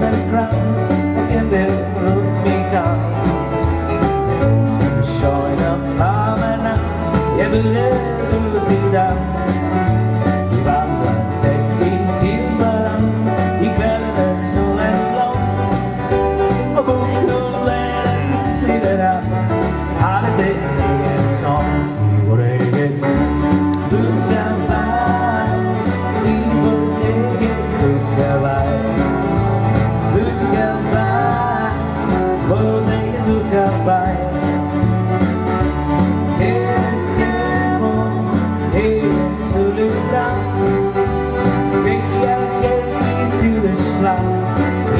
and grounds in their root becomes showing up harmony every to dance Ibamba taking timbaran ikvelden soon and long a book of lands split it up. Holiday.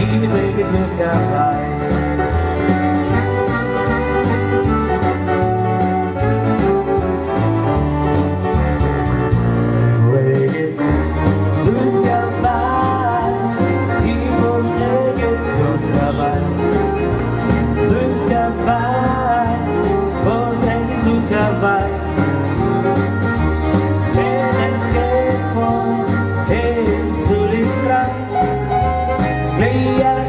baby, baby, look at. yeah.